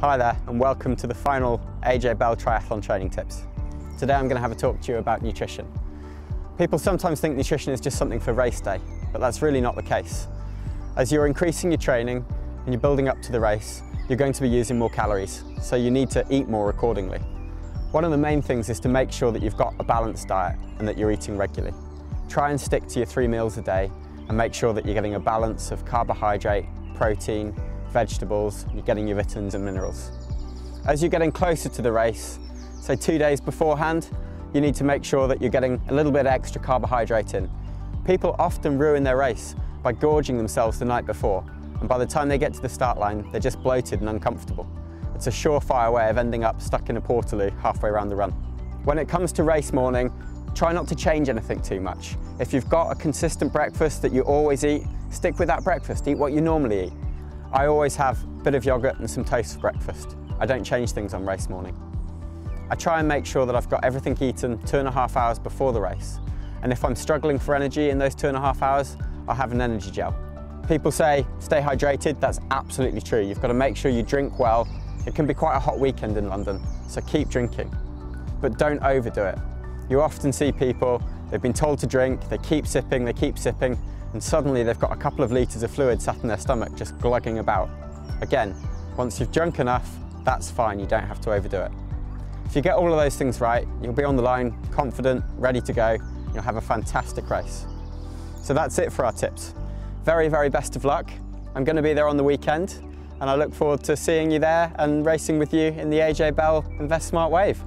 Hi there and welcome to the final AJ Bell Triathlon Training Tips. Today I'm going to have a talk to you about nutrition. People sometimes think nutrition is just something for race day, but that's really not the case. As you're increasing your training and you're building up to the race, you're going to be using more calories, so you need to eat more accordingly. One of the main things is to make sure that you've got a balanced diet and that you're eating regularly. Try and stick to your three meals a day and make sure that you're getting a balance of carbohydrate, protein, vegetables, you're getting your vitamins and minerals. As you're getting closer to the race, say two days beforehand, you need to make sure that you're getting a little bit extra carbohydrate in. People often ruin their race by gorging themselves the night before, and by the time they get to the start line, they're just bloated and uncomfortable. It's a surefire way of ending up stuck in a portaloo halfway around the run. When it comes to race morning, try not to change anything too much. If you've got a consistent breakfast that you always eat, stick with that breakfast, eat what you normally eat. I always have a bit of yoghurt and some toast for breakfast. I don't change things on race morning. I try and make sure that I've got everything eaten two and a half hours before the race. And if I'm struggling for energy in those two and a half hours, I'll have an energy gel. People say, stay hydrated, that's absolutely true. You've got to make sure you drink well. It can be quite a hot weekend in London, so keep drinking. But don't overdo it. You often see people, they've been told to drink, they keep sipping, they keep sipping, and suddenly they've got a couple of litres of fluid sat in their stomach just glugging about. Again, once you've drunk enough, that's fine, you don't have to overdo it. If you get all of those things right, you'll be on the line, confident, ready to go, you'll have a fantastic race. So that's it for our tips. Very, very best of luck. I'm going to be there on the weekend and I look forward to seeing you there and racing with you in the AJ Bell Invest Smart Wave.